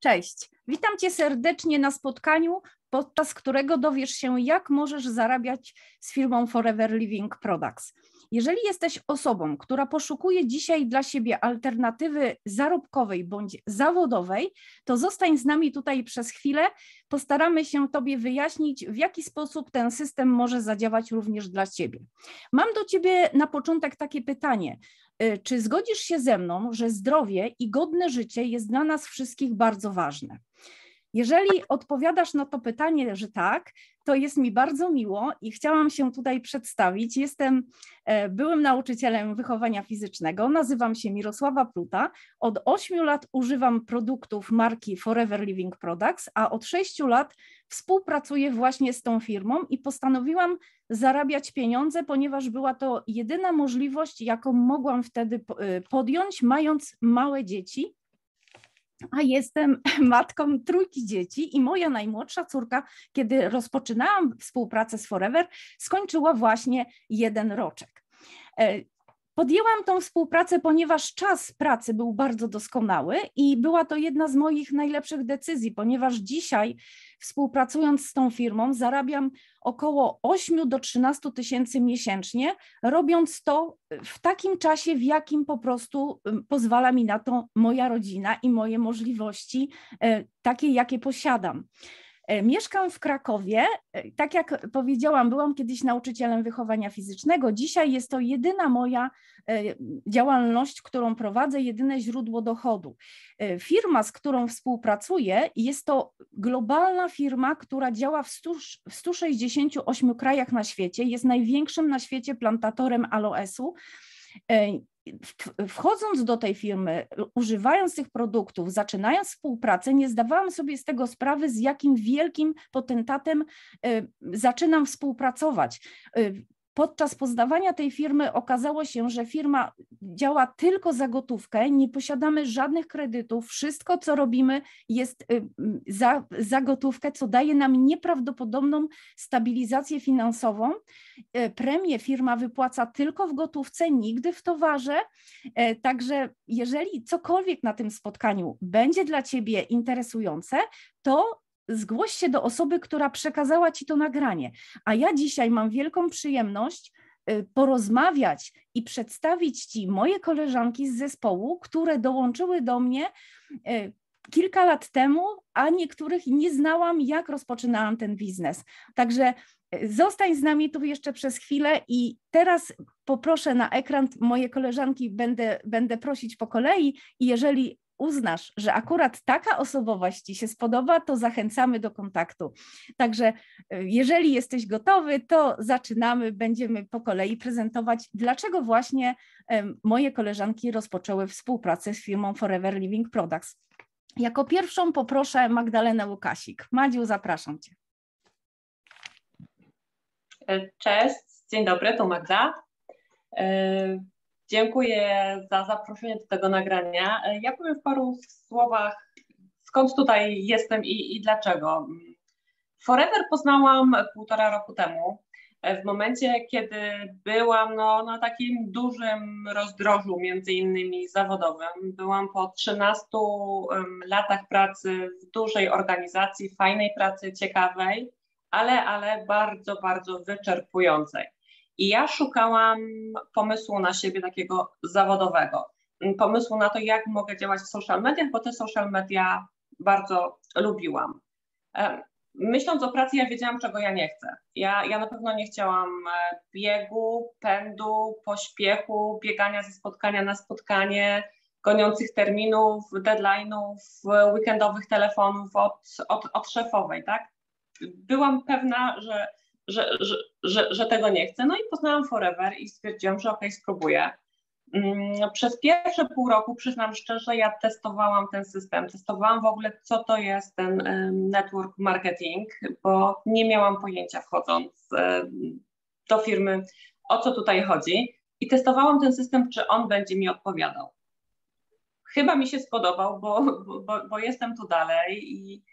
Cześć, witam Cię serdecznie na spotkaniu, podczas którego dowiesz się, jak możesz zarabiać z firmą Forever Living Products. Jeżeli jesteś osobą, która poszukuje dzisiaj dla siebie alternatywy zarobkowej bądź zawodowej, to zostań z nami tutaj przez chwilę. Postaramy się Tobie wyjaśnić, w jaki sposób ten system może zadziałać również dla Ciebie. Mam do Ciebie na początek takie pytanie. Y, czy zgodzisz się ze mną, że zdrowie i godne życie jest dla nas wszystkich bardzo ważne? Jeżeli odpowiadasz na to pytanie, że tak, to jest mi bardzo miło i chciałam się tutaj przedstawić. Jestem e, byłym nauczycielem wychowania fizycznego, nazywam się Mirosława Pluta. Od 8 lat używam produktów marki Forever Living Products, a od 6 lat współpracuję właśnie z tą firmą i postanowiłam zarabiać pieniądze, ponieważ była to jedyna możliwość, jaką mogłam wtedy e, podjąć, mając małe dzieci a jestem matką trójki dzieci i moja najmłodsza córka, kiedy rozpoczynałam współpracę z Forever, skończyła właśnie jeden roczek. Podjęłam tą współpracę, ponieważ czas pracy był bardzo doskonały i była to jedna z moich najlepszych decyzji, ponieważ dzisiaj współpracując z tą firmą zarabiam około 8 do 13 tysięcy miesięcznie, robiąc to w takim czasie, w jakim po prostu pozwala mi na to moja rodzina i moje możliwości, e, takie jakie posiadam. E, mieszkam w Krakowie. E, tak jak powiedziałam, byłam kiedyś nauczycielem wychowania fizycznego. Dzisiaj jest to jedyna moja e, działalność, którą prowadzę, jedyne źródło dochodu. Firma, z którą współpracuję, jest to globalna firma, która działa w, 100, w 168 krajach na świecie. Jest największym na świecie plantatorem aloesu wchodząc do tej firmy, używając tych produktów, zaczynając współpracę, nie zdawałam sobie z tego sprawy, z jakim wielkim potentatem y, zaczynam współpracować. Podczas poznawania tej firmy okazało się, że firma działa tylko za gotówkę, nie posiadamy żadnych kredytów, wszystko co robimy jest y, za, za gotówkę, co daje nam nieprawdopodobną stabilizację finansową. Y, premię firma wypłaca tylko w gotówce, nigdy w towarze, y, także jeżeli cokolwiek na tym spotkaniu będzie dla Ciebie interesujące, to zgłoś się do osoby, która przekazała ci to nagranie. A ja dzisiaj mam wielką przyjemność y, porozmawiać i przedstawić ci moje koleżanki z zespołu, które dołączyły do mnie y, kilka lat temu, a niektórych nie znałam, jak rozpoczynałam ten biznes. Także y, Zostań z nami tu jeszcze przez chwilę i teraz poproszę na ekran moje koleżanki, będę, będę prosić po kolei i jeżeli uznasz, że akurat taka osobowość Ci się spodoba, to zachęcamy do kontaktu. Także e, jeżeli jesteś gotowy, to zaczynamy, będziemy po kolei prezentować, dlaczego właśnie moje koleżanki rozpoczęły współpracę z firmą Forever Living Products. Jako pierwszą poproszę Magdalenę Łukasik. Madziu, zapraszam Cię. E, cześć, dzień dobry, tu Magda. Dziękuję za zaproszenie do tego nagrania. Ja powiem w paru słowach, skąd tutaj jestem i, i dlaczego. Forever poznałam półtora roku temu, w momencie, kiedy byłam no, na takim dużym rozdrożu, między innymi zawodowym. Byłam po 13 latach pracy w dużej organizacji, fajnej pracy, ciekawej, ale, ale bardzo, bardzo wyczerpującej. I ja szukałam pomysłu na siebie takiego zawodowego, pomysłu na to, jak mogę działać w social mediach, bo te social media bardzo lubiłam. Myśląc o pracy, ja wiedziałam, czego ja nie chcę. Ja, ja na pewno nie chciałam e, biegu, pędu, pośpiechu, biegania ze spotkania na spotkanie, goniących terminów, deadline'ów, weekendowych telefonów od, od, od szefowej, tak? Byłam pewna, że że, że, że, że tego nie chcę. No i poznałam Forever i stwierdziłam, że okej, okay, spróbuję. Mm, przez pierwsze pół roku, przyznam szczerze, ja testowałam ten system, testowałam w ogóle, co to jest ten network marketing, bo nie miałam pojęcia wchodząc do firmy, o co tutaj chodzi. I testowałam ten system, czy on będzie mi odpowiadał. Chyba mi się spodobał, bo, bo, bo jestem tu dalej i,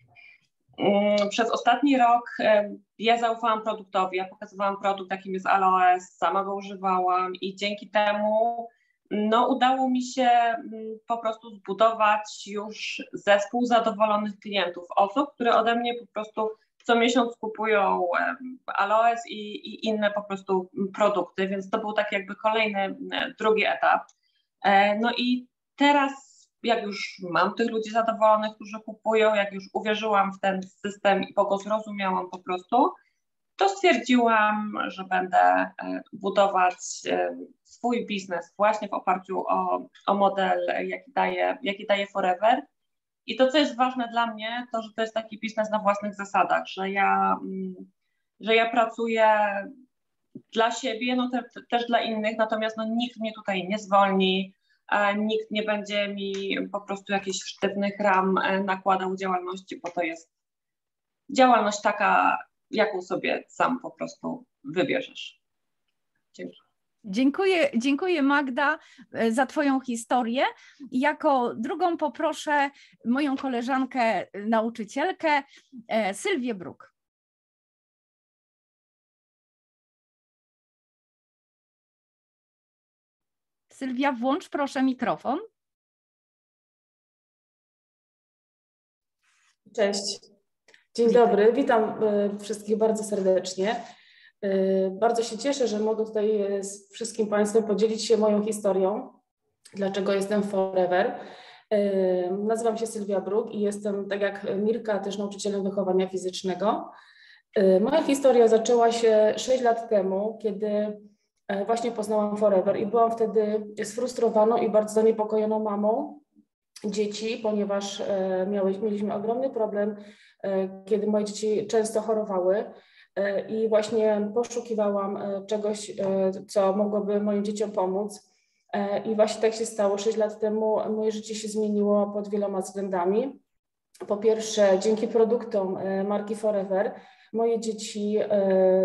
przez ostatni rok ja zaufałam produktowi, ja pokazywałam produkt, jakim jest aloes, sama go używałam i dzięki temu no udało mi się mm, po prostu zbudować już zespół zadowolonych klientów, osób, które ode mnie po prostu co miesiąc kupują aloes i, i inne po prostu produkty, więc to był tak jakby kolejny, drugi etap. E, no i teraz jak już mam tych ludzi zadowolonych, którzy kupują, jak już uwierzyłam w ten system i go zrozumiałam po prostu, to stwierdziłam, że będę e, budować e, swój biznes właśnie w oparciu o, o model, jaki daje, jaki daje Forever. I to, co jest ważne dla mnie, to, że to jest taki biznes na własnych zasadach, że ja, mm, że ja pracuję dla siebie, no te, też dla innych, natomiast no, nikt mnie tutaj nie zwolni, nikt nie będzie mi po prostu jakichś sztywnych ram e, nakładał działalności, bo to jest działalność taka, jaką sobie sam po prostu wybierzesz. Dzięki. Dziękuję, dziękuję Magda e, za Twoją historię. Jako drugą poproszę moją koleżankę, e, nauczycielkę Sylwię Bruk. Sylwia, włącz proszę mikrofon. Cześć. Dzień Witam. dobry, witam e, wszystkich bardzo serdecznie. E, bardzo się cieszę, że mogę tutaj e, z wszystkim Państwem podzielić się moją historią, dlaczego jestem Forever. Nazywam się Sylwia Bruk i jestem, tak jak Mirka, też nauczycielem wychowania fizycznego. Moja historia zaczęła się 6 lat temu, kiedy właśnie poznałam Forever i byłam wtedy sfrustrowaną i bardzo zaniepokojoną mamą dzieci, ponieważ e, miały, mieliśmy ogromny problem, e, kiedy moje dzieci często chorowały i właśnie poszukiwałam czegoś, co mogłoby moim dzieciom pomóc. I właśnie tak się stało. Sześć lat temu moje życie się zmieniło pod wieloma względami. Po pierwsze, dzięki produktom marki Forever moje dzieci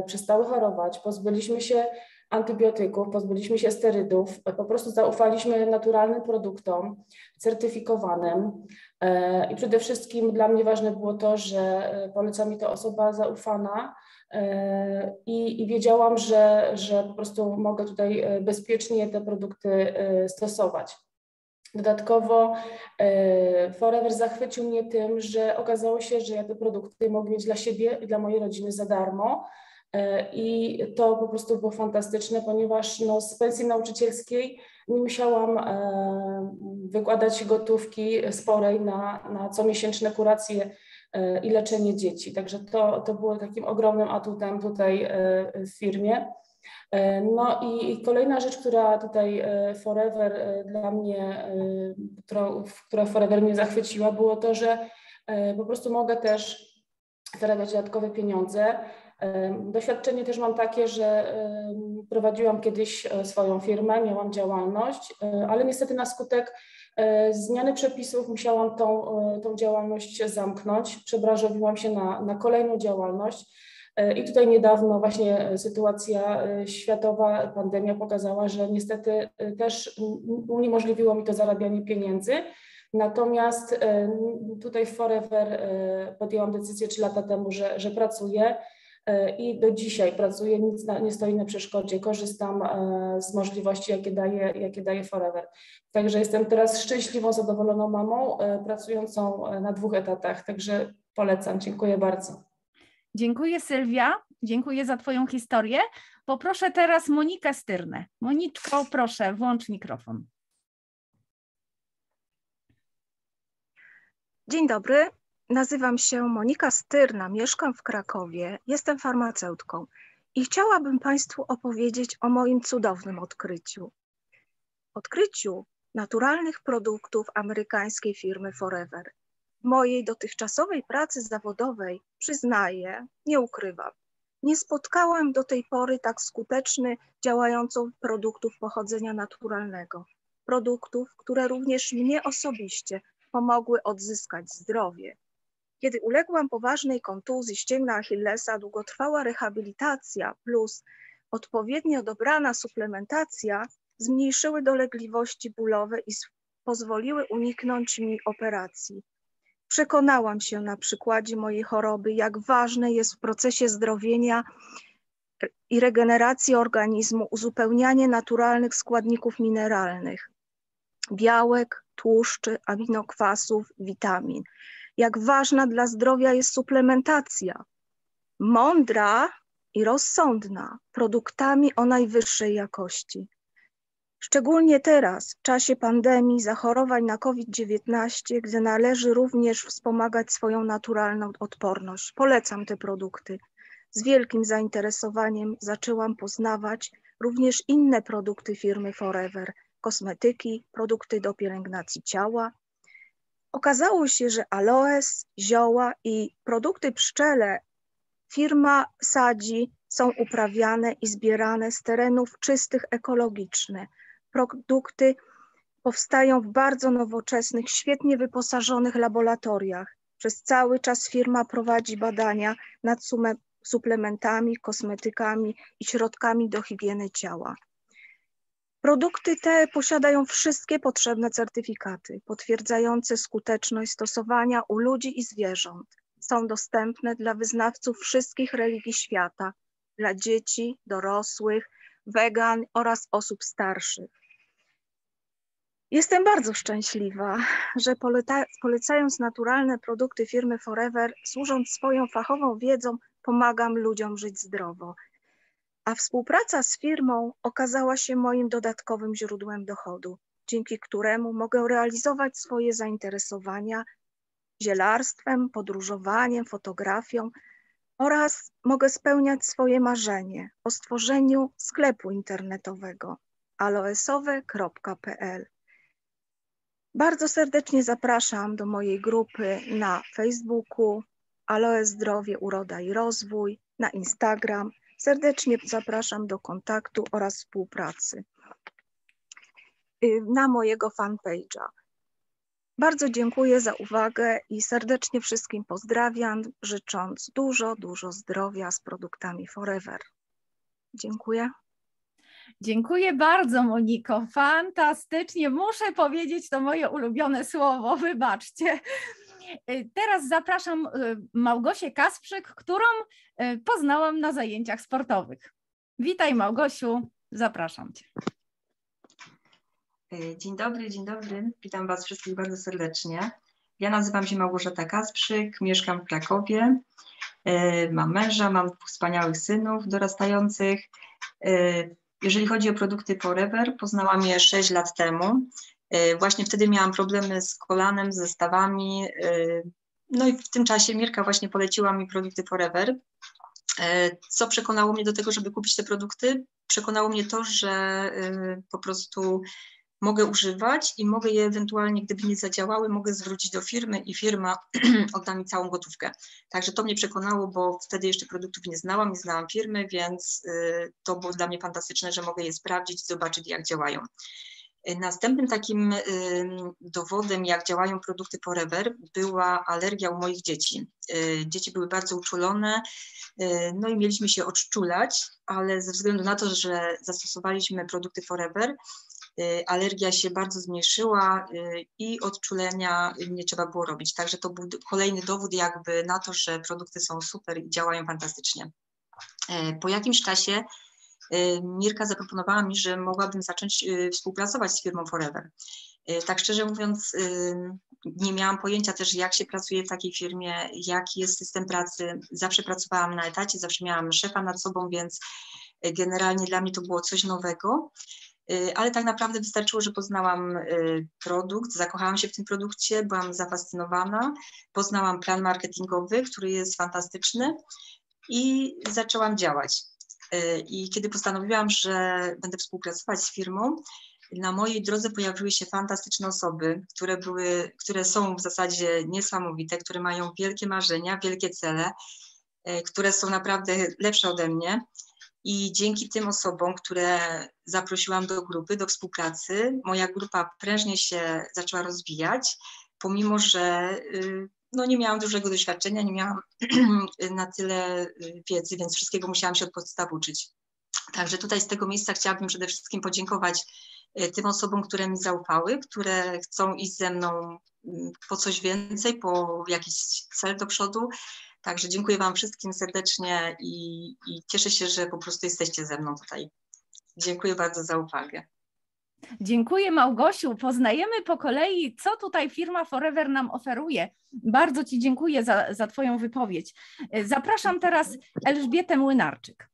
przestały chorować, pozbyliśmy się antybiotyków, pozbyliśmy się sterydów, po prostu zaufaliśmy naturalnym produktom certyfikowanym e, i przede wszystkim dla mnie ważne było to, że e, poleca mi to osoba zaufana e, i, i wiedziałam, że, że po prostu mogę tutaj bezpiecznie te produkty stosować. Dodatkowo Forever zachwycił mnie tym, że okazało się, że ja te produkty mogę mieć dla siebie i dla mojej rodziny za darmo, E, I to po prostu było fantastyczne, ponieważ no, z pensji nauczycielskiej nie musiałam e, wykładać gotówki sporej na, na comiesięczne kuracje e, i leczenie dzieci. Także to, to było takim ogromnym atutem tutaj w firmie. No i, kolejna rzecz, która tutaj Forever dla mnie, która Forever mnie zachwyciła, było to, że po prostu mogę też zarabiać dodatkowe pieniądze Doświadczenie też mam takie, że prowadziłam kiedyś e, swoją firmę, miałam działalność, e, ale niestety na skutek e, zmiany przepisów musiałam tą, tą działalność zamknąć. Przebranżowiłam się na, na kolejną działalność. I tutaj niedawno właśnie sytuacja światowa, pandemia pokazała, że niestety też uniemożliwiło mi to zarabianie pieniędzy. Natomiast tutaj w Forever podjęłam decyzję trzy lata temu, że, że pracuję i do dzisiaj pracuję, nic na, nie stoi na przeszkodzie, korzystam e, z możliwości, jakie daje, jakie daje Forever. Także jestem teraz szczęśliwą, zadowoloną mamą, e, pracującą na dwóch etatach, także polecam. Dziękuję bardzo. Dziękuję Sylwia, dziękuję za Twoją historię. Poproszę teraz Monikę Styrnę. Moniczko, proszę, włącz mikrofon. Dzień dobry, Nazywam się Monika Styrna, mieszkam w Krakowie, jestem farmaceutką i chciałabym Państwu opowiedzieć o moim cudownym odkryciu. Odkryciu naturalnych produktów amerykańskiej firmy Forever. W mojej dotychczasowej pracy zawodowej, przyznaję, nie ukrywam, nie spotkałam do tej pory tak skutecznie działających produktów pochodzenia naturalnego. Produktów, które również mnie osobiście pomogły odzyskać zdrowie, kiedy uległam poważnej kontuzji ścięgna Achillesa, długotrwała rehabilitacja plus odpowiednio dobrana suplementacja zmniejszyły dolegliwości bólowe i pozwoliły uniknąć mi operacji. Przekonałam się na przykładzie mojej choroby, jak ważne jest w procesie zdrowienia i regeneracji organizmu, uzupełnianie naturalnych składników mineralnych, białek, tłuszczy, aminokwasów, witamin. Jak ważna dla zdrowia jest suplementacja. Mądra i rozsądna, produktami o najwyższej jakości. Szczególnie teraz, w czasie pandemii, zachorowań na COVID-19, gdy należy również wspomagać swoją naturalną odporność. Polecam te produkty. Z wielkim zainteresowaniem zaczęłam poznawać również inne produkty firmy Forever, kosmetyki, produkty do pielęgnacji ciała. Okazało się, że aloes, zioła i produkty pszczele firma sadzi są uprawiane i zbierane z terenów czystych ekologiczne. Produkty powstają w bardzo nowoczesnych, świetnie wyposażonych laboratoriach. Przez cały czas firma prowadzi badania nad suplementami, kosmetykami i środkami do higieny ciała. Produkty te posiadają wszystkie potrzebne certyfikaty potwierdzające skuteczność stosowania u ludzi i zwierząt. Są dostępne dla wyznawców wszystkich religii świata, dla dzieci, dorosłych, wegan oraz osób starszych. Jestem bardzo szczęśliwa, że polecając naturalne produkty firmy Forever, służąc swoją fachową wiedzą, pomagam ludziom żyć zdrowo. A współpraca z firmą okazała się moim dodatkowym źródłem dochodu, dzięki któremu mogę realizować swoje zainteresowania zielarstwem, podróżowaniem, fotografią oraz mogę spełniać swoje marzenie o stworzeniu sklepu internetowego aloesowe.pl. Bardzo serdecznie zapraszam do mojej grupy na Facebooku Aloe Zdrowie, Uroda i Rozwój, na Instagram. Serdecznie zapraszam do kontaktu oraz współpracy y, na mojego fanpage'a. Bardzo dziękuję za uwagę i serdecznie wszystkim pozdrawiam, życząc dużo, dużo zdrowia z produktami Forever. Dziękuję. Dziękuję bardzo, Moniko. Fantastycznie. Muszę powiedzieć to moje ulubione słowo, wybaczcie. Y, teraz zapraszam y, Małgosię Kasprzyk, którą y, poznałam na zajęciach sportowych. Witaj, Małgosiu, zapraszam Cię. Dzień dobry, dzień dobry. Witam Was wszystkich bardzo serdecznie. Ja nazywam się Małgorzata Kasprzyk, mieszkam w Krakowie. Mam męża, mam dwóch wspaniałych synów dorastających. Jeżeli chodzi o produkty Forever, poznałam je 6 lat temu. E, właśnie wtedy miałam problemy z kolanem, ze stawami. E, no i w tym czasie Mirka właśnie poleciła mi produkty Forever. E, co przekonało mnie do tego, żeby kupić te produkty? Przekonało mnie to, że po prostu mogę używać i mogę je ewentualnie, gdyby nie zadziałały, mogę zwrócić do firmy i firma odda mi całą gotówkę. Także to mnie przekonało, bo wtedy jeszcze produktów nie znałam, nie znałam firmy, więc to było dla mnie fantastyczne, że mogę je sprawdzić, zobaczyć jak działają. Następnym takim dowodem, jak działają produkty Forever, była alergia u moich dzieci. Y, dzieci były bardzo uczulone, y, no i mieliśmy się odczulać, ale ze względu na to, że zastosowaliśmy produkty Forever, y, alergia się bardzo zmniejszyła i odczulenia nie trzeba było robić. Także to był kolejny dowód jakby na to, że produkty są super i działają fantastycznie. Po jakimś czasie Mirka zaproponowała mi, że mogłabym zacząć y, współpracować z firmą Forever. Y, tak szczerze mówiąc, nie miałam pojęcia też, jak się pracuje w takiej firmie, jaki jest system pracy. Zawsze pracowałam na etacie, zawsze miałam szefa nad sobą, więc generalnie dla mnie to było coś nowego. Ale tak naprawdę wystarczyło, że poznałam produkt, zakochałam się w tym produkcie, byłam zafascynowana, poznałam plan marketingowy, który jest fantastyczny i zaczęłam działać. Y, I kiedy postanowiłam, że będę współpracować z firmą, na mojej drodze pojawiły się fantastyczne osoby, które, były, które są w zasadzie niesamowite, które mają wielkie marzenia, wielkie cele, y, które są naprawdę lepsze ode mnie. I dzięki tym osobom, które zaprosiłam do grupy, do współpracy, moja grupa prężnie się zaczęła rozwijać, pomimo że y, no nie miałam dużego doświadczenia, nie miałam na tyle y, wiedzy, więc wszystkiego musiałam się od podstaw uczyć. Także tutaj z tego miejsca chciałabym przede wszystkim podziękować y, tym osobom, które mi zaufały, które chcą iść ze mną mm, po coś więcej, po jakiś cel do przodu. Także dziękuję Wam wszystkim serdecznie i, i cieszę się, że po prostu jesteście ze mną tutaj. Dziękuję bardzo za uwagę. Dziękuję Małgosiu. Poznajemy po kolei, co tutaj firma Forever nam oferuje. Bardzo Ci dziękuję za, za Twoją wypowiedź. Zapraszam teraz Elżbietę Młynarczyk.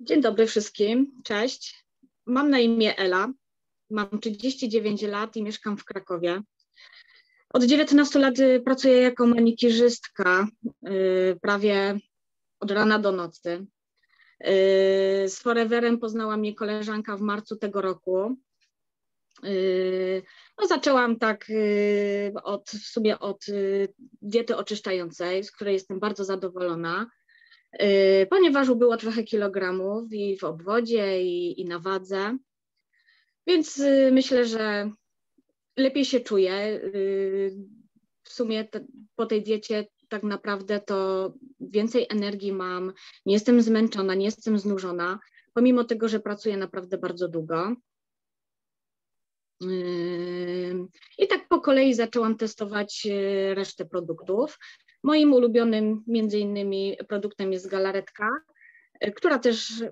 Dzień dobry wszystkim, cześć. Mam na imię Ela, mam 39 lat i mieszkam w Krakowie. Od 19 lat pracuję jako manikirzystka, y, prawie od rana do nocy. Y, z Foreverem poznała mnie koleżanka w marcu tego roku. Y, no, zaczęłam tak od, w sumie od diety oczyszczającej, z której jestem bardzo zadowolona. Y, ponieważ ubyło trochę kilogramów i w obwodzie, i, i na wadze. Więc y, myślę, że lepiej się czuję. Y, w sumie te, po tej diecie tak naprawdę to więcej energii mam, nie jestem zmęczona, nie jestem znużona, pomimo tego, że pracuję naprawdę bardzo długo. I tak po kolei zaczęłam testować resztę produktów. Moim ulubionym między innymi produktem jest galaretka, e, która też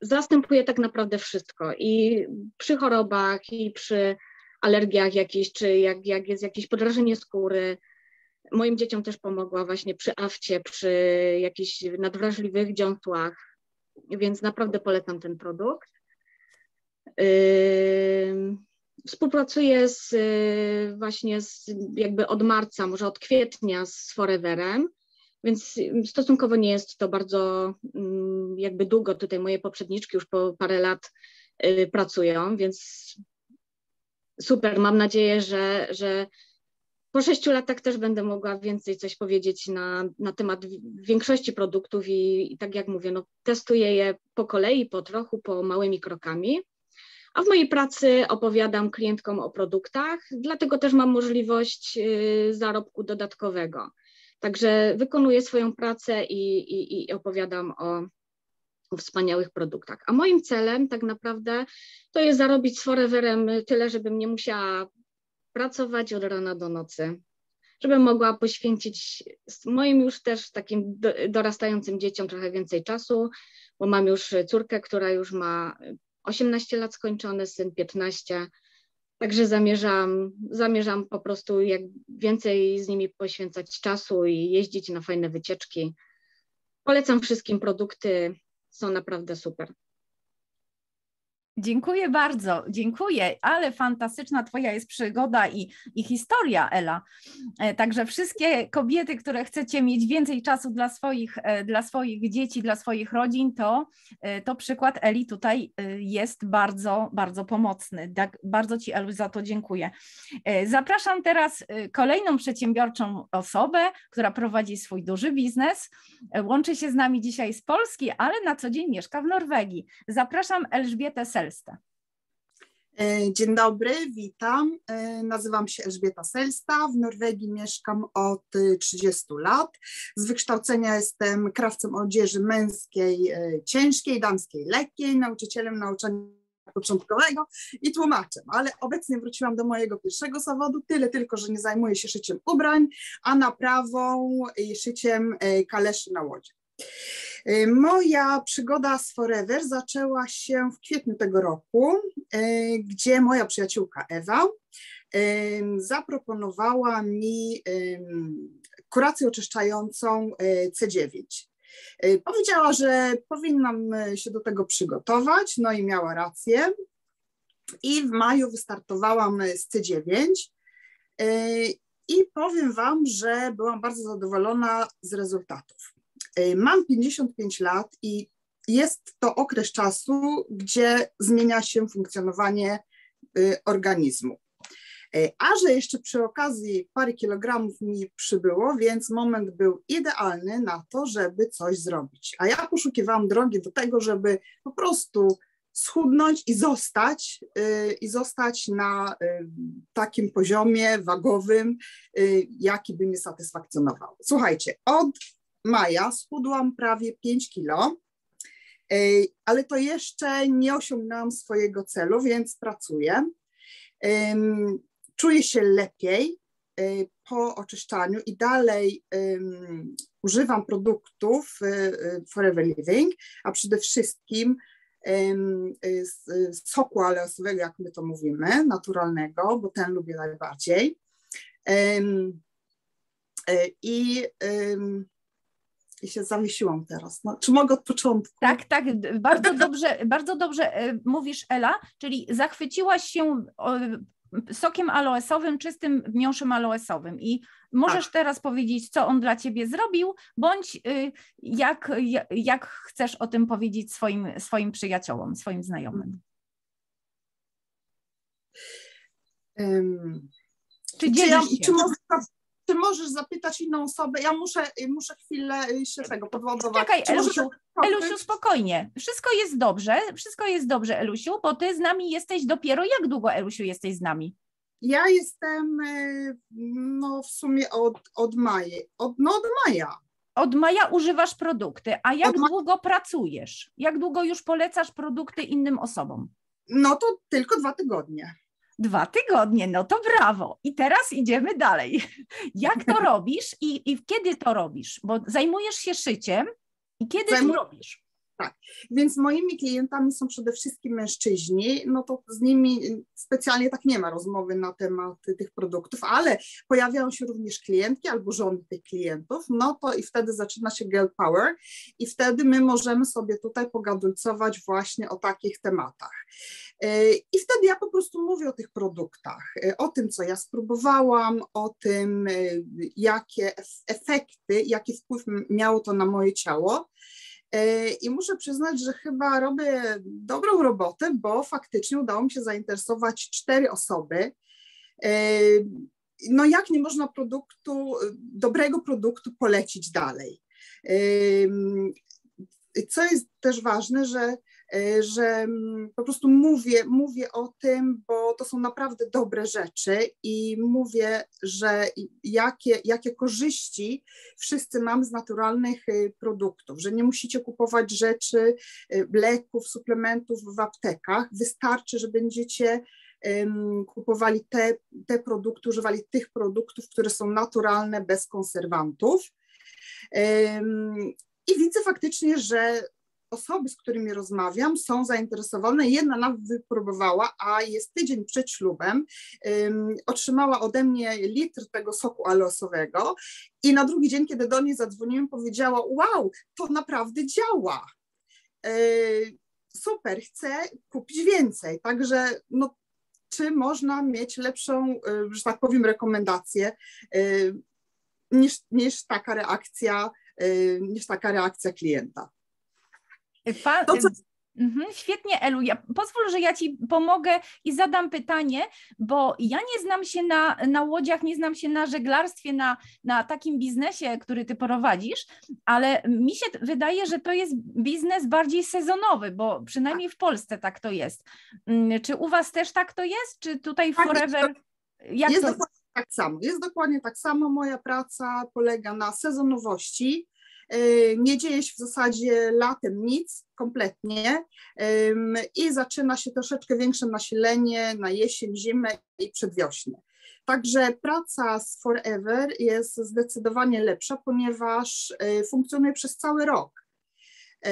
zastępuje tak naprawdę wszystko i przy chorobach, i przy alergiach jakichś, czy jak, jak jest jakieś podrażenie skóry. Moim dzieciom też pomogła właśnie przy afcie, przy jakichś nadwrażliwych dziąsłach, więc naprawdę polecam ten produkt. Współpracuję z, y, właśnie z, jakby od marca, może od kwietnia z Foreverem, więc stosunkowo nie jest to bardzo mm, jakby długo. Tutaj moje poprzedniczki już po parę lat y, pracują, więc super. Mam nadzieję, że, że po sześciu latach też będę mogła więcej coś powiedzieć na, na temat większości produktów i, i tak jak mówię, no, testuję je po kolei, po trochu, po małymi krokami. A w mojej pracy opowiadam klientkom o produktach, dlatego też mam możliwość y, zarobku dodatkowego. Także wykonuję swoją pracę i, i, i opowiadam o, o wspaniałych produktach. A moim celem tak naprawdę to jest zarobić z Foreverem tyle, żebym nie musiała pracować od rana do nocy, żebym mogła poświęcić moim już też takim dorastającym dzieciom trochę więcej czasu, bo mam już córkę, która już ma 18 lat skończone, syn 15. Także zamierzam, zamierzam po prostu jak więcej z nimi poświęcać czasu i jeździć na fajne wycieczki. Polecam wszystkim produkty, są naprawdę super. Dziękuję bardzo, dziękuję, ale fantastyczna Twoja jest przygoda i, i historia, Ela. E, także wszystkie kobiety, które chcecie mieć więcej czasu dla swoich, e, dla swoich dzieci, dla swoich rodzin, to, e, to przykład Eli tutaj jest bardzo, bardzo pomocny. Tak, bardzo Ci, Elu, za to dziękuję. Zapraszam teraz kolejną przedsiębiorczą osobę, która prowadzi swój duży biznes. Łączy się z nami dzisiaj z Polski, ale na co dzień mieszka w Norwegii. Zapraszam Elżbietę Sel Selsta. E, dzień dobry, witam. E, nazywam się Elżbieta Selsta. W Norwegii mieszkam od 30 lat. Z wykształcenia jestem krawcem odzieży męskiej e, ciężkiej, damskiej lekkiej, nauczycielem nauczania początkowego i tłumaczem, ale obecnie wróciłam do mojego pierwszego zawodu, tyle tylko, że nie zajmuję się szyciem ubrań, a naprawą i szyciem kaleszy na łodzie. Y, moja przygoda z Forever zaczęła się w kwietniu tego roku, y, gdzie moja przyjaciółka Ewa y, zaproponowała mi kurację oczyszczającą C9. Powiedziała, że powinnam się do tego przygotować, no i miała rację. I w maju wystartowałam z C9. I powiem Wam, że byłam bardzo zadowolona z rezultatów. Y, mam 55 lat i jest to okres czasu, gdzie zmienia się funkcjonowanie y, organizmu. Y, a że jeszcze przy okazji parę kilogramów mi przybyło, więc moment był idealny na to, żeby coś zrobić. A ja poszukiwałam drogi do tego, żeby po prostu schudnąć i zostać, i zostać na takim poziomie wagowym, jaki by mnie satysfakcjonował. Słuchajcie, od maja schudłam prawie 5 kilo, e, ale to jeszcze nie osiągnęłam swojego celu, więc pracuję. Czuję się lepiej po oczyszczaniu i dalej używam produktów Forever Living, a przede wszystkim soku aleosowego, jak my to mówimy, naturalnego, bo ten lubię najbardziej. I i się zawiesiłam teraz. No, czy mogę od początku? Tak, tak, bardzo dobrze, bardzo dobrze e, mówisz Ela, czyli zachwyciłaś się sokiem aloesowym, czystym miąższem aloesowym i możesz tak. teraz powiedzieć, co on dla Ciebie zrobił, bądź y, jak, jak chcesz o tym powiedzieć swoim, swoim przyjaciołom, swoim znajomym. Um, czy, czy, ja, czy, czy możesz zapytać inną osobę? Ja muszę, muszę chwilę się tego podładować. Czekaj, Elusiu, Elusiu, spokojnie. Wszystko jest dobrze, wszystko jest dobrze, Elusiu, bo ty z nami jesteś dopiero. Jak długo, Elusiu, jesteś z nami? Ja jestem e, no w sumie od, od maja. Od, no od maja. Od maja używasz produkty, a jak długo pracujesz? Jak długo już polecasz produkty innym osobom? No to tylko dwa tygodnie. Dwa tygodnie, no to brawo. I teraz idziemy dalej. Jak to robisz i, i kiedy to robisz? Bo zajmujesz się szyciem i kiedy Zajmu... to robisz? Tak, więc moimi klientami są przede wszystkim mężczyźni, no to z nimi specjalnie tak nie ma rozmowy na temat tych produktów, ale pojawiają się również klientki albo żony tych klientów, no to i wtedy zaczyna się girl power i wtedy my możemy sobie tutaj pogadulcować właśnie o takich tematach. E, I wtedy ja po prostu mówię o tych produktach, e, o tym, co ja spróbowałam, o tym, e, jakie efekty, jaki wpływ miało to na moje ciało. I muszę przyznać, że chyba robię dobrą robotę, bo faktycznie udało mi się zainteresować cztery osoby. No jak nie można produktu, dobrego produktu polecić dalej? Co jest też ważne, że że mm, po prostu mówię, mówię o tym, bo to są naprawdę dobre rzeczy i mówię, że jakie, jakie korzyści wszyscy mamy z naturalnych y, produktów, że nie musicie kupować rzeczy, y, leków, suplementów w aptekach. Wystarczy, że będziecie kupowali te, te produkty, używali tych produktów, które są naturalne, bez konserwantów. I widzę faktycznie, że osoby, z którymi rozmawiam, są zainteresowane. Jedna nawet wypróbowała, a jest tydzień przed ślubem, um, otrzymała ode mnie litr tego soku aloesowego i na drugi dzień, kiedy do niej zadzwoniłem, powiedziała: Wow, to naprawdę działa. E, super, chcę kupić więcej. Także no, czy można mieć lepszą, e, że tak powiem, rekomendację e, niż, niż taka reakcja, niż taka reakcja klienta. To, co... Mhm, świetnie, Elu. Ja, pozwól, że ja Ci pomogę i zadam pytanie, bo ja nie znam się na, na łodziach, nie znam się na żeglarstwie, na, na takim biznesie, który Ty prowadzisz, ale mi się wydaje, że to jest biznes bardziej sezonowy, bo przynajmniej w Polsce tak to jest. Mm, czy u Was też tak to jest? Czy tutaj tak, Forever... Jak jest to... dokładnie tak samo. Jest dokładnie tak samo. Moja praca polega na sezonowości nie dzieje się w zasadzie latem nic kompletnie i zaczyna się troszeczkę większe nasilenie na jesień, zimę i przedwiośnie. Także praca z Forever jest zdecydowanie lepsza, ponieważ y, funkcjonuje przez cały rok. Y,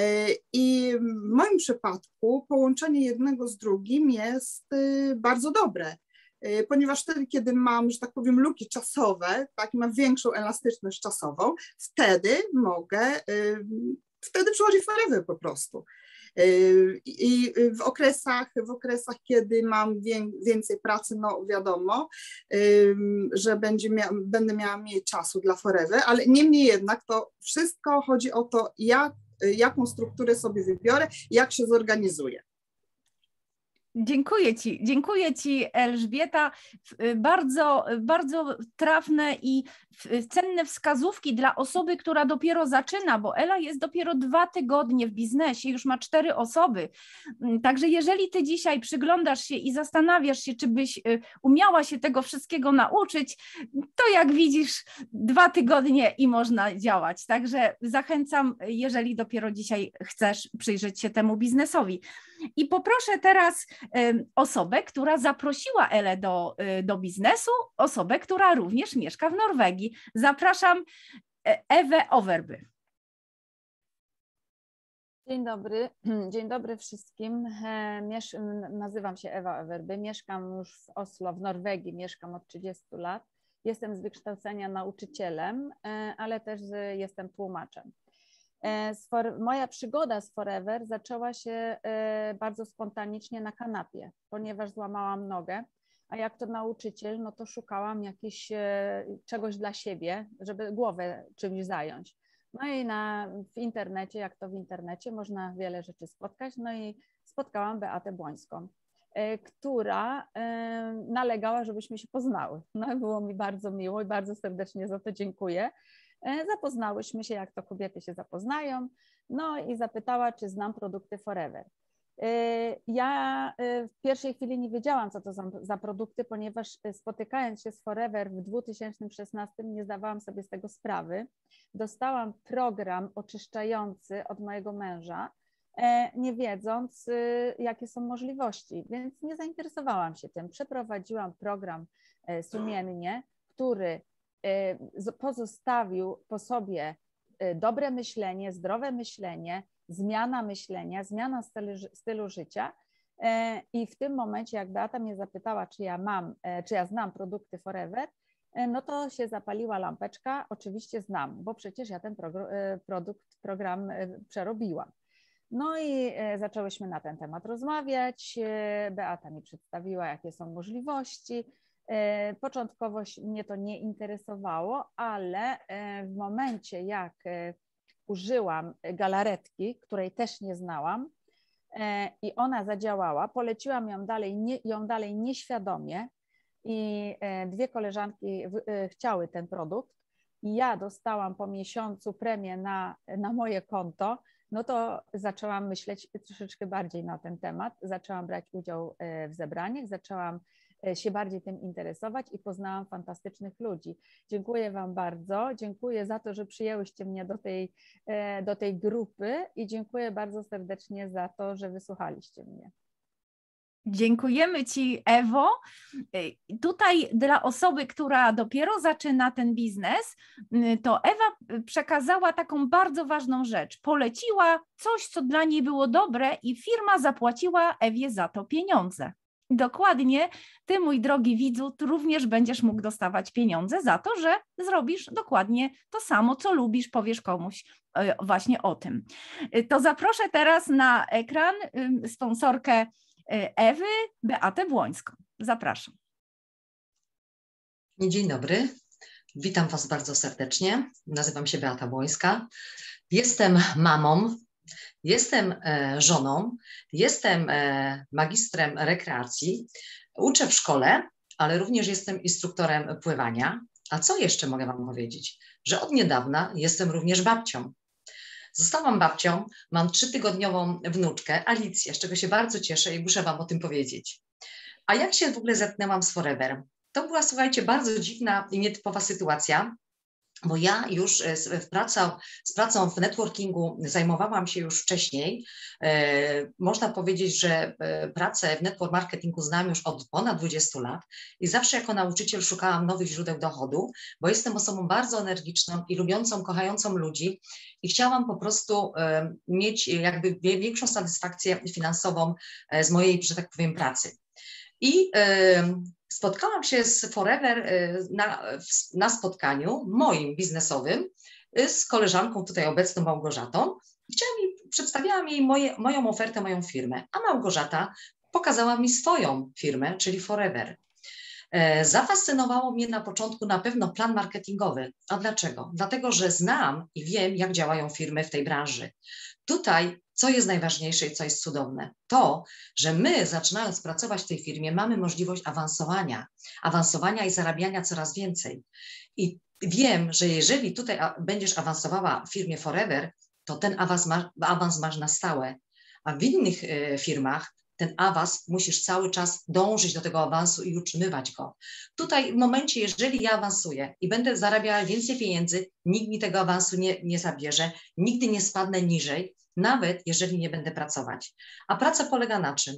I w moim przypadku połączenie jednego z drugim jest bardzo dobre. Y, ponieważ wtedy, kiedy mam, że tak powiem, luki czasowe, tak, mam większą elastyczność czasową, wtedy mogę, y, wtedy przychodzi forever po prostu. Y, I w okresach, w okresach, kiedy mam więcej pracy, no wiadomo, że będzie mia będę miała mniej czasu dla forever, ale niemniej jednak to wszystko chodzi o to, jak, jaką strukturę sobie wybiorę, jak się zorganizuję. Dziękuję Ci, dziękuję Ci Elżbieta. Bardzo, bardzo trafne i cenne wskazówki dla osoby, która dopiero zaczyna, bo Ela jest dopiero dwa tygodnie w biznesie, już ma cztery osoby. Mm, także jeżeli ty dzisiaj przyglądasz się i zastanawiasz się, czy byś y, umiała się tego wszystkiego nauczyć, to jak widzisz, dwa tygodnie i można działać. Także zachęcam, jeżeli dopiero dzisiaj chcesz przyjrzeć się temu biznesowi. I poproszę teraz osobę, która zaprosiła Elę do, y, do biznesu, osobę, która również mieszka w Norwegii. Zapraszam e, Ewę Overby. Dzień dobry, dzień dobry wszystkim. E, miesz nazywam się Ewa Overby, mieszkam już w Oslo, w Norwegii, mieszkam od 30 lat. Jestem z wykształcenia nauczycielem, e, ale też jestem tłumaczem. Moja przygoda z Forever zaczęła się bardzo spontanicznie na kanapie, ponieważ złamałam nogę a jak to nauczyciel, no to szukałam jakiegoś e, czegoś dla siebie, żeby głowę czymś zająć. No i na, w internecie, jak to w internecie, można wiele rzeczy spotkać. No i spotkałam Beatę Błońską, e, która e, nalegała, żebyśmy się poznały. No było mi bardzo miło i bardzo serdecznie za to dziękuję. Zapoznałyśmy się, jak to kobiety się zapoznają. No i zapytała, czy znam produkty Forever. Y, ja y, w pierwszej chwili nie wiedziałam, co to za, za, produkty, ponieważ y, spotykając się z Forever w 2016 nie zdawałam sobie z tego sprawy. Dostałam program oczyszczający od mojego męża, e, nie wiedząc, jakie są możliwości, więc nie zainteresowałam się tym. Przeprowadziłam program e, sumiennie, który e, pozostawił po sobie dobre myślenie, zdrowe myślenie, zmiana myślenia, zmiana stylu, stylu życia. E, I w tym momencie, jak Beata mnie zapytała, czy ja mam, e, czy ja znam produkty Forever, e, no to się zapaliła lampeczka. Oczywiście znam, bo przecież ja ten produkt, program przerobiła. No i zaczęłyśmy na ten temat rozmawiać. Beata mi przedstawiła, jakie są możliwości. Początkowo mnie to nie interesowało, ale w momencie, jak użyłam galaretki, której też nie znałam e, i ona zadziałała. Poleciłam ją dalej, nie, ją dalej nieświadomie i e, dwie koleżanki e, chciały ten produkt. I ja dostałam po miesiącu premię na, na moje konto, no to zaczęłam myśleć troszeczkę bardziej na ten temat, zaczęłam brać udział w zebraniach, zaczęłam E, się bardziej tym interesować i poznałam fantastycznych ludzi. Dziękuję Wam bardzo. Dziękuję za to, że przyjęłyście mnie do tej, e, do tej grupy i dziękuję bardzo serdecznie za to, że wysłuchaliście mnie. Dziękujemy Ci, Ewo. E, tutaj dla osoby, która dopiero zaczyna ten biznes, to Ewa przekazała taką bardzo ważną rzecz. Poleciła coś, co dla niej było dobre, i firma zapłaciła Ewie za to pieniądze. Dokładnie, ty, mój drogi widzu, również będziesz mógł dostawać pieniądze za to, że zrobisz dokładnie to samo, co lubisz, powiesz komuś e, właśnie o tym. E, to zaproszę teraz na ekran sponsorkę e, Ewy, Beatę Błońską. Zapraszam. Dzień dobry. Witam Was bardzo serdecznie. Nazywam się Beata Błońska. Jestem mamą Jestem e, żoną, jestem e, magistrem rekreacji, uczę w szkole, ale również jestem instruktorem pływania. A co jeszcze mogę Wam powiedzieć? Że od niedawna jestem również babcią. Zostałam babcią, mam trzytygodniową wnuczkę, Alicję, z czego się bardzo cieszę i muszę Wam o tym powiedzieć. A jak się w ogóle zetknęłam z Forever? To była, słuchajcie, bardzo dziwna i nietypowa sytuacja, bo ja już e, z pracą, z pracą w networkingu zajmowałam się już wcześniej. E, można powiedzieć, że e, pracę w network marketingu znam już od ponad 20 lat i zawsze jako nauczyciel szukałam nowych źródeł dochodu, bo jestem osobą bardzo energiczną i lubiącą, kochającą ludzi i chciałam po prostu mieć jakby większą satysfakcję finansową z mojej, że tak powiem, pracy. I spotkałam się z Forever y, na, na spotkaniu moim biznesowym y, z koleżanką tutaj obecną Małgorzatą. Chciałam jej, przedstawiałam jej moje, moją ofertę, moją firmę, a Małgorzata pokazała mi swoją firmę, czyli Forever. E, zafascynowało mnie na początku na pewno plan marketingowy. A dlaczego? Dlatego, że znam i wiem, jak działają firmy w tej branży. Tutaj, co jest najważniejsze i co jest cudowne, to, że my, zaczynając pracować w tej firmie, mamy możliwość awansowania, awansowania i zarabiania coraz więcej. I wiem, że jeżeli tutaj będziesz awansowała w firmie Forever, to ten awans, ma, awans masz na stałe. A w innych e, firmach ten awans musisz cały czas dążyć do tego awansu i utrzymywać go. Tutaj w momencie, jeżeli ja awansuję i będę zarabiała więcej pieniędzy, nikt mi tego awansu nie, nie zabierze, nigdy nie spadnę niżej, nawet jeżeli nie będę pracować. A praca polega na czym?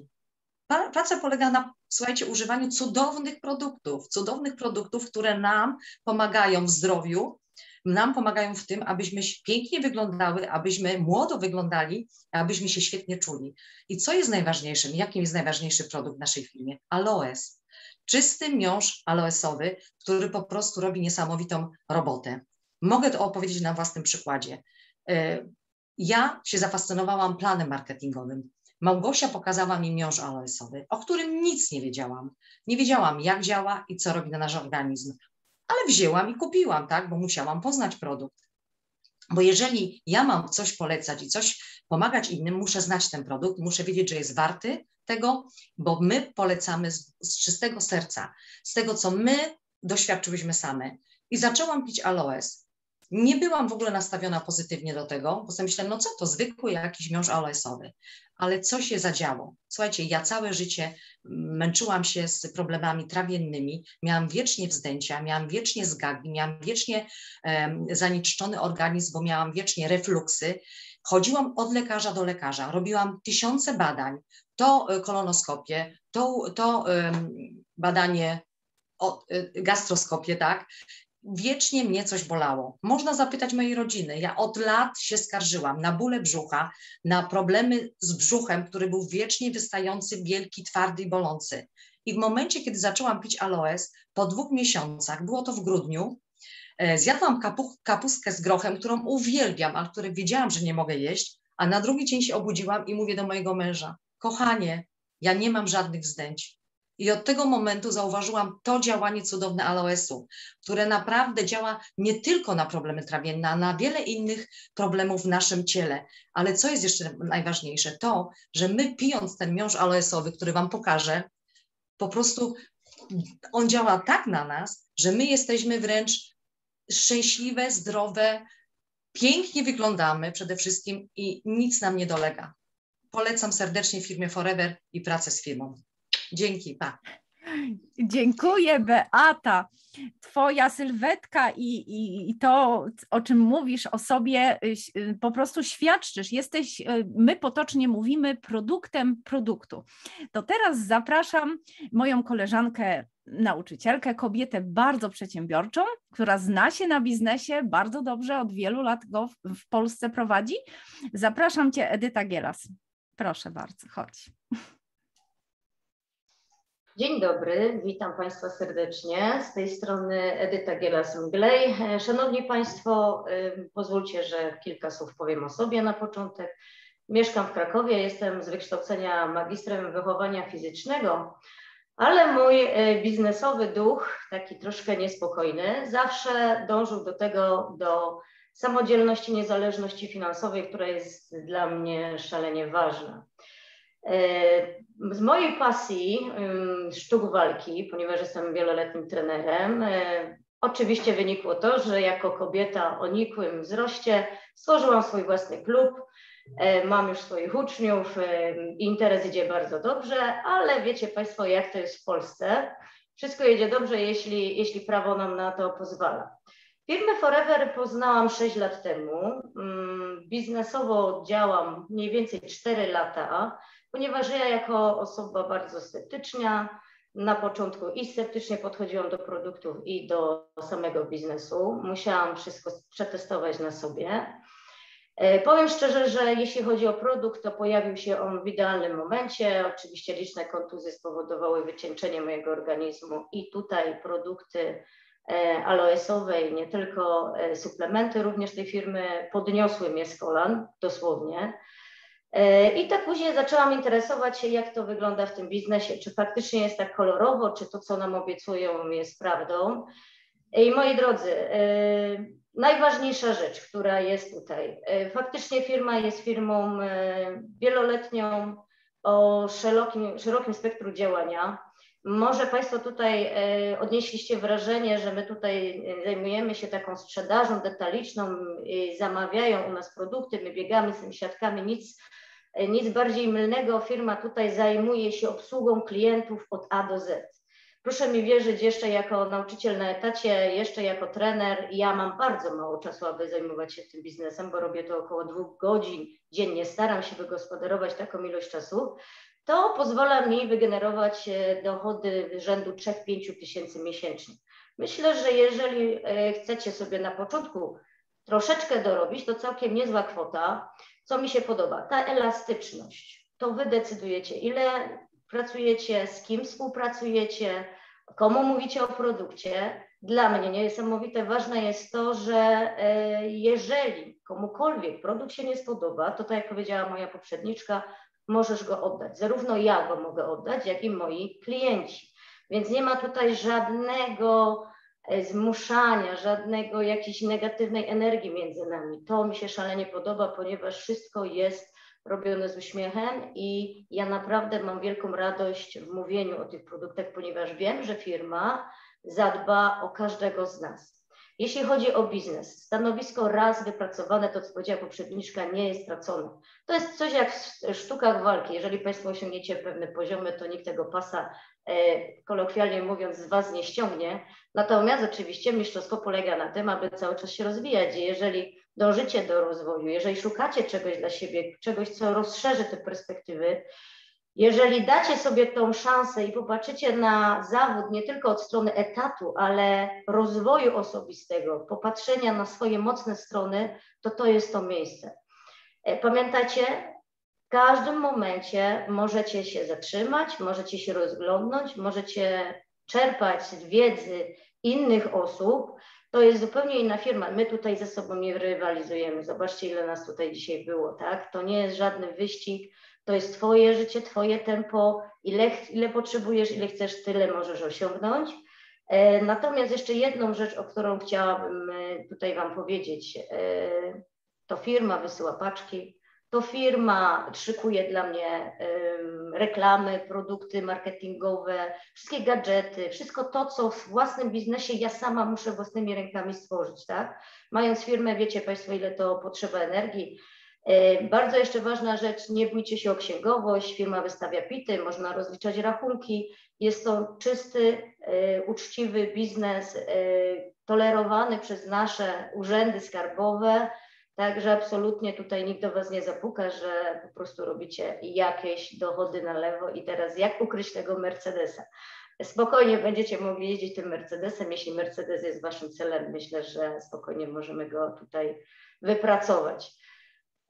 Praca polega na, słuchajcie, używaniu cudownych produktów, cudownych produktów, które nam pomagają w zdrowiu, nam pomagają w tym, abyśmy pięknie wyglądały, abyśmy młodo wyglądali, abyśmy się świetnie czuli. I co jest najważniejszym? Jakim jest najważniejszy produkt w naszej firmie? Aloes. Czysty miąższ aloesowy, który po prostu robi niesamowitą robotę. Mogę to opowiedzieć na własnym przykładzie. E, ja się zafascynowałam planem marketingowym. Małgosia pokazała mi miąższ aloesowy, o którym nic nie wiedziałam. Nie wiedziałam, jak działa i co robi na nasz organizm ale wzięłam i kupiłam, tak, bo musiałam poznać produkt. Bo jeżeli ja mam coś polecać i coś pomagać innym, muszę znać ten produkt, muszę wiedzieć, że jest warty tego, bo my polecamy z, z czystego serca, z tego, co my doświadczyłyśmy same. I zaczęłam pić aloes. Nie byłam w ogóle nastawiona pozytywnie do tego, bo sobie myślałam, no co to, zwykły jakiś miąższ aloesowy. Ale co się zadziało? Słuchajcie, ja całe życie męczyłam się z problemami trawiennymi, miałam wiecznie wzdęcia, miałam wiecznie zgagi, miałam wiecznie um, zanieczyszczony organizm, bo miałam wiecznie refluksy. Chodziłam od lekarza do lekarza, robiłam tysiące badań, to e, kolonoskopię, to, to um, badanie o, e, tak? Wiecznie mnie coś bolało. Można zapytać mojej rodziny. Ja od lat się skarżyłam na bóle brzucha, na problemy z brzuchem, który był wiecznie wystający, wielki, twardy i bolący. I w momencie, kiedy zaczęłam pić aloes, po dwóch miesiącach, było to w grudniu, e, zjadłam kapu, kapustkę z grochem, którą uwielbiam, ale której wiedziałam, że nie mogę jeść, a na drugi dzień się obudziłam i mówię do mojego męża, kochanie, ja nie mam żadnych wzdęć. I od tego momentu zauważyłam to działanie cudowne aloesu, które naprawdę działa nie tylko na problemy trawienne, a na wiele innych problemów w naszym ciele. Ale co jest jeszcze najważniejsze? To, że my pijąc ten miąższ aloesowy, który Wam pokażę, po prostu on działa tak na nas, że my jesteśmy wręcz szczęśliwe, zdrowe, pięknie wyglądamy przede wszystkim i nic nam nie dolega. Polecam serdecznie firmie Forever i pracę z firmą. Dzięki, pa. Dziękuję, Beata. Twoja sylwetka i, i, i, to, o czym mówisz o sobie, y, y, po prostu świadczysz. Jesteś, y, my potocznie mówimy, produktem produktu. To teraz zapraszam moją koleżankę, nauczycielkę, kobietę bardzo przedsiębiorczą, która zna się na biznesie bardzo dobrze, od wielu lat go w, w Polsce prowadzi. Zapraszam Cię, Edyta Gielas. Proszę bardzo, chodź. Dzień dobry, witam Państwa serdecznie. Z tej strony Edyta Gielas-Mglej. Szanowni Państwo, pozwólcie, że kilka słów powiem o sobie na początek. Mieszkam w Krakowie, jestem z wykształcenia magistrem wychowania fizycznego, ale mój e, biznesowy duch, taki troszkę niespokojny, zawsze dążył do tego, do samodzielności, niezależności finansowej, która jest dla mnie szalenie ważna. E, z mojej pasji sztuk walki, ponieważ jestem wieloletnim trenerem, e, oczywiście wynikło to, że jako kobieta o nikłym wzroście stworzyłam swój własny klub. Mam już swoich uczniów, interes idzie bardzo dobrze, ale wiecie Państwo, jak to jest w Polsce. Wszystko jedzie dobrze, jeśli, jeśli prawo nam na to pozwala. Firmę Forever poznałam 6 lat temu. Biznesowo działam mniej więcej 4 lata ponieważ ja jako osoba bardzo sceptyczna, na początku i sceptycznie podchodziłam do produktów i do samego biznesu. Musiałam wszystko przetestować na sobie. E, powiem szczerze, że jeśli chodzi o produkt, to pojawił się on w idealnym momencie. Oczywiście liczne kontuzje spowodowały wycieńczenie mojego organizmu i tutaj produkty e, aloesowe i nie tylko e, suplementy również tej firmy podniosły mnie z kolan, dosłownie. E, I tak później zaczęłam interesować się, jak to wygląda w tym biznesie, czy faktycznie jest tak kolorowo, czy to, co nam obiecują, jest prawdą. I moi drodzy, e, najważniejsza rzecz, która jest tutaj. E, faktycznie firma jest firmą wieloletnią o szerokim, szerokim spektrum działania. Może Państwo tutaj odnieśliście wrażenie, że my tutaj zajmujemy się taką sprzedażą detaliczną, zamawiają u nas produkty, my biegamy z tymi siatkami, nic, nic bardziej mylnego. Firma tutaj zajmuje się obsługą klientów od A do Z. Proszę mi wierzyć, jeszcze jako nauczyciel na etacie, jeszcze jako trener, ja mam bardzo mało czasu, aby zajmować się tym biznesem, bo robię to około dwóch godzin dziennie, staram się wygospodarować taką ilość czasu. To pozwala mi wygenerować e, dochody rzędu 3-5 tysięcy miesięcznie. Myślę, że jeżeli e, chcecie sobie na początku troszeczkę dorobić, to całkiem niezła kwota. Co mi się podoba? Ta elastyczność. To wy decydujecie, ile pracujecie, z kim współpracujecie, komu mówicie o produkcie. Dla mnie niesamowite ważne jest to, że e, jeżeli komukolwiek produkt się nie spodoba, to tak jak powiedziała moja poprzedniczka, możesz go oddać. Zarówno ja go mogę oddać, jak i moi klienci. Więc nie ma tutaj żadnego e, zmuszania, żadnego jakiejś negatywnej energii między nami. To mi się szalenie podoba, ponieważ wszystko jest robione z uśmiechem i ja naprawdę mam wielką radość w mówieniu o tych produktach, ponieważ wiem, że firma zadba o każdego z nas. Jeśli chodzi o biznes, stanowisko raz wypracowane, to co powiedziała poprzedniczka, nie jest tracone. To jest coś jak w sztukach walki. Jeżeli Państwo osiągniecie pewne poziomy, to nikt tego pasa, e, kolokwialnie mówiąc, z Was nie ściągnie. Natomiast oczywiście mistrzostwo polega na tym, aby cały czas się rozwijać. I jeżeli dążycie do rozwoju, jeżeli szukacie czegoś dla siebie, czegoś, co rozszerzy te perspektywy, jeżeli dacie sobie tą szansę i popatrzycie na zawód nie tylko od strony etatu, ale rozwoju osobistego, popatrzenia na swoje mocne strony, to to jest to miejsce. E, pamiętacie, w każdym momencie możecie się zatrzymać, możecie się rozglądnąć, możecie czerpać z wiedzy innych osób, to jest zupełnie inna firma. My tutaj ze sobą nie rywalizujemy. Zobaczcie, ile nas tutaj dzisiaj było, tak? To nie jest żadny wyścig, to jest Twoje życie, Twoje tempo, ile, ile potrzebujesz, ile chcesz, tyle możesz osiągnąć. E, natomiast jeszcze jedną rzecz, o którą chciałabym e, tutaj Wam powiedzieć, e, to firma wysyła paczki, to firma szykuje dla mnie reklamy, produkty marketingowe, wszystkie gadżety, wszystko to, co w własnym biznesie ja sama muszę własnymi rękami stworzyć, tak? Mając firmę, wiecie Państwo, ile to potrzeba energii. E, bardzo jeszcze ważna rzecz, nie bójcie się o księgowość, firma wystawia pity, można rozliczać rachunki. Jest to czysty, e, uczciwy biznes, e, tolerowany przez nasze urzędy skarbowe, Także absolutnie tutaj nikt do Was nie zapuka, że po prostu robicie jakieś dochody na lewo i teraz jak ukryć tego Mercedesa. Spokojnie będziecie mogli jeździć tym Mercedesem, jeśli Mercedes jest Waszym celem, myślę, że spokojnie możemy go tutaj wypracować.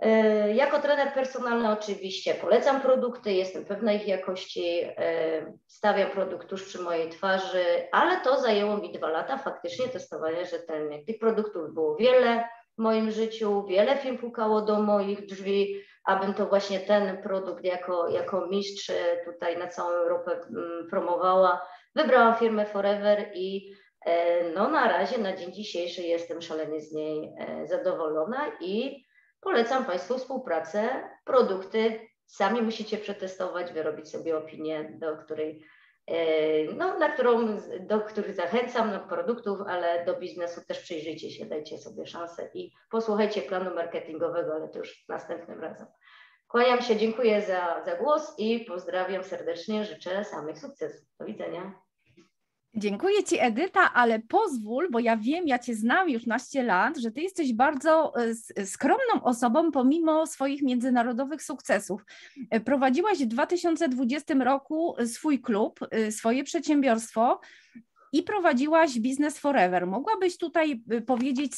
E, jako trener personalny oczywiście polecam produkty, jestem pewna ich jakości, e, stawiam produkt tuż przy mojej twarzy, ale to zajęło mi dwa lata faktycznie testowania rzetelnie. Tych produktów było wiele, w moim życiu. Wiele firm pukało do moich drzwi, abym to właśnie ten produkt jako, jako mistrz tutaj na całą Europę mm, promowała. Wybrałam firmę Forever i e, no na razie, na dzień dzisiejszy jestem szalenie z niej e, zadowolona i polecam Państwu współpracę, produkty. Sami musicie przetestować, wyrobić sobie opinię, do której E, no, na którą, do których zachęcam, do produktów, ale do biznesu też przyjrzyjcie się, dajcie sobie szansę i posłuchajcie planu marketingowego, ale to już następnym razem. Kłaniam się, dziękuję za, za głos i pozdrawiam serdecznie, życzę samych sukcesów. Do widzenia. Dziękuję Ci, Edyta, ale pozwól, bo ja wiem, ja Cię znam już naście lat, że Ty jesteś bardzo e, skromną osobą pomimo swoich międzynarodowych sukcesów. E, prowadziłaś w 2020 roku swój klub, e, swoje przedsiębiorstwo i prowadziłaś Business Forever. Mogłabyś tutaj powiedzieć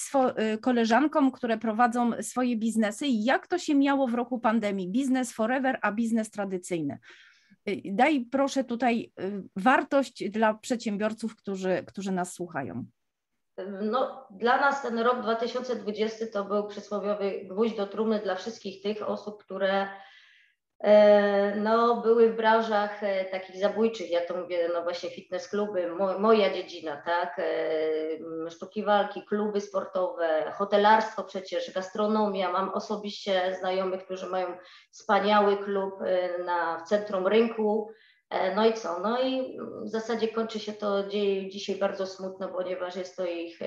koleżankom, które prowadzą swoje biznesy, jak to się miało w roku pandemii, Business Forever, a biznes tradycyjny? Daj proszę tutaj y, wartość dla przedsiębiorców, którzy, którzy nas słuchają. No, dla nas ten rok 2020 to był przysłowiowy gwóźdź do trumny dla wszystkich tych osób, które no, były w branżach e, takich zabójczych, ja to mówię, no właśnie fitness kluby, moja dziedzina, tak, e, sztuki walki, kluby sportowe, hotelarstwo przecież, gastronomia, mam osobiście znajomych, którzy mają wspaniały klub na, w centrum rynku, No i co? No i w zasadzie kończy się to dzisiaj bardzo smutno, ponieważ jest to ich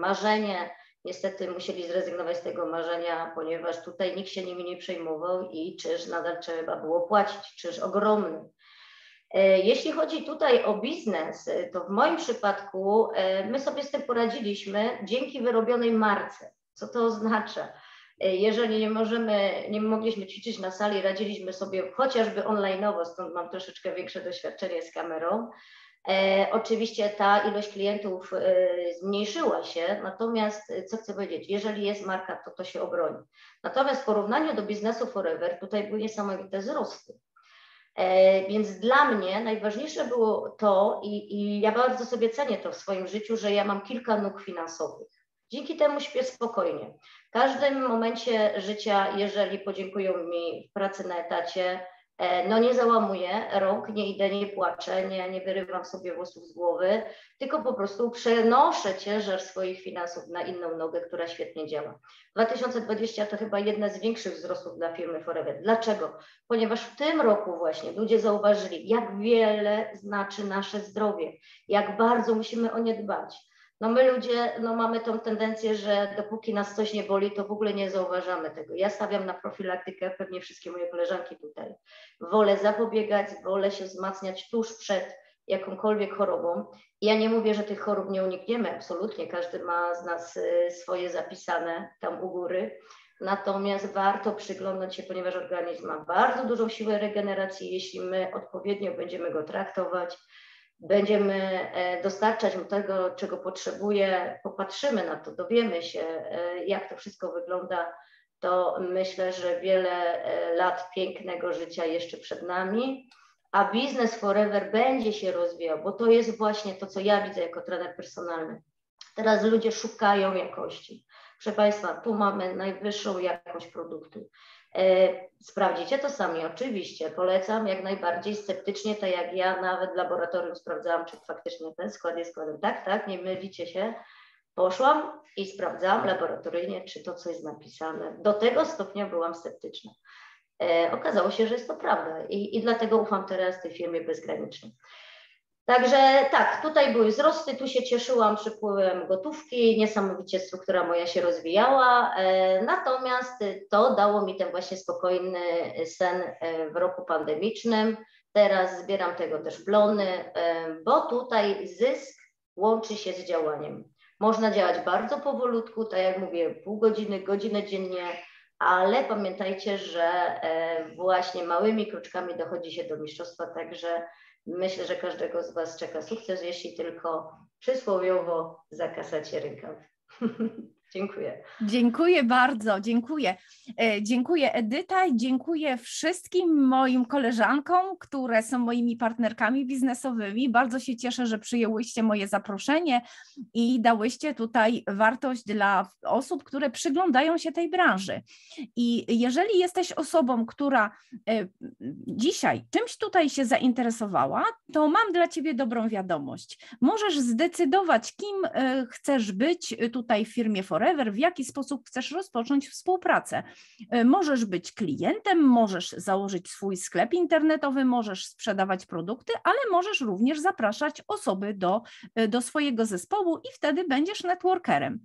marzenie. Niestety musieli zrezygnować z tego marzenia, ponieważ tutaj nikt się nimi nie przejmował i czyż nadal trzeba było płacić, czyż ogromny. E, jeśli chodzi tutaj o biznes, e, to w moim przypadku e, my sobie z tym poradziliśmy dzięki wyrobionej marce. Co to oznacza? Jeżeli nie możemy, nie mogliśmy ćwiczyć na sali, radziliśmy sobie chociażby online'owo, stąd mam troszeczkę większe doświadczenie z kamerą. E, oczywiście ta ilość klientów e, zmniejszyła się, natomiast co chcę powiedzieć, jeżeli jest marka, to to się obroni. Natomiast w porównaniu do biznesu Forever tutaj były niesamowite wzrosty. E, więc dla mnie najważniejsze było to, i, i ja bardzo sobie cenię to w swoim życiu, że ja mam kilka nóg finansowych. Dzięki temu śpię spokojnie. W każdym momencie życia, jeżeli podziękują mi w pracy na etacie, e, no nie załamuję rąk, nie idę, nie płaczę, nie, nie wyrywam sobie włosów z głowy, tylko po prostu przenoszę ciężar swoich finansów na inną nogę, która świetnie działa. 2020 to chyba jedna z większych wzrostów dla firmy Forever. Dlaczego? Ponieważ w tym roku właśnie ludzie zauważyli, jak wiele znaczy nasze zdrowie, jak bardzo musimy o nie dbać. No my ludzie no mamy tą tendencję, że dopóki nas coś nie boli, to w ogóle nie zauważamy tego. Ja stawiam na profilaktykę, pewnie wszystkie moje koleżanki tutaj. Wolę zapobiegać, wolę się wzmacniać tuż przed jakąkolwiek chorobą. Ja nie mówię, że tych chorób nie unikniemy, absolutnie, każdy ma z nas y, swoje zapisane tam u góry. Natomiast warto przyglądać się, ponieważ organizm ma bardzo dużą siłę regeneracji, jeśli my odpowiednio będziemy go traktować, będziemy e, dostarczać mu tego, czego potrzebuje, popatrzymy na to, dowiemy się, e, jak to wszystko wygląda, to myślę, że wiele e, lat pięknego życia jeszcze przed nami, a biznes forever będzie się rozwijał, bo to jest właśnie to, co ja widzę jako trener personalny. Teraz ludzie szukają jakości. Proszę Państwa, tu mamy najwyższą jakość produktu. E, sprawdzicie to sami, oczywiście. Polecam jak najbardziej sceptycznie, tak jak ja nawet w laboratorium sprawdzałam, czy faktycznie ten skład jest składem. Tak, tak, nie mylicie się. Poszłam i sprawdzałam laboratoryjnie, czy to, co jest napisane. Do tego stopnia byłam sceptyczna. E, okazało się, że jest to prawda i, i dlatego ufam teraz tej firmie bezgranicznie. Także tak, tutaj były wzrosty, tu się cieszyłam przypływem gotówki, niesamowicie struktura moja się rozwijała, e, natomiast to dało mi ten właśnie spokojny sen e, w roku pandemicznym. Teraz zbieram tego też plony, e, bo tutaj zysk łączy się z działaniem. Można działać bardzo powolutku, tak jak mówię, pół godziny, godzinę dziennie, ale pamiętajcie, że właśnie małymi kroczkami dochodzi się do mistrzostwa, także Myślę, że każdego z Was czeka sukces, jeśli tylko przysłowiowo zakasacie rękaw. Dziękuję. Dziękuję bardzo, dziękuję. E, dziękuję Edyta i dziękuję wszystkim moim koleżankom, które są moimi partnerkami biznesowymi. Bardzo się cieszę, że przyjęłyście moje zaproszenie i dałyście tutaj wartość dla osób, które przyglądają się tej branży. I jeżeli jesteś osobą, która e, dzisiaj czymś tutaj się zainteresowała, to mam dla Ciebie dobrą wiadomość. Możesz zdecydować, kim e, chcesz być tutaj w firmie Forever, w jaki sposób chcesz rozpocząć współpracę. E, możesz być klientem, możesz założyć swój sklep internetowy, możesz sprzedawać produkty, ale możesz również zapraszać osoby do, e, do swojego zespołu i wtedy będziesz networkerem.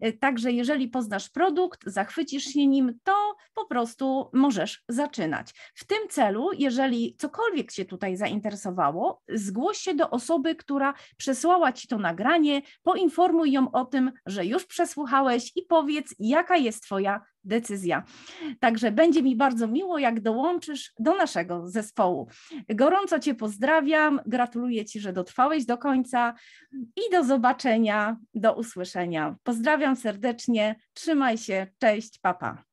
E, także jeżeli poznasz produkt, zachwycisz się nim, to po prostu możesz zaczynać. W tym celu, jeżeli cokolwiek Cię tutaj zainteresowało, zgłoś się do osoby, która przesłała Ci to nagranie, poinformuj ją o tym, że już przesłuchałeś, słuchałeś i powiedz, jaka jest Twoja decyzja. Także będzie mi bardzo miło, jak dołączysz do naszego zespołu. Gorąco Cię pozdrawiam, gratuluję Ci, że dotrwałeś do końca i do zobaczenia, do usłyszenia. Pozdrawiam serdecznie, trzymaj się, cześć, papa.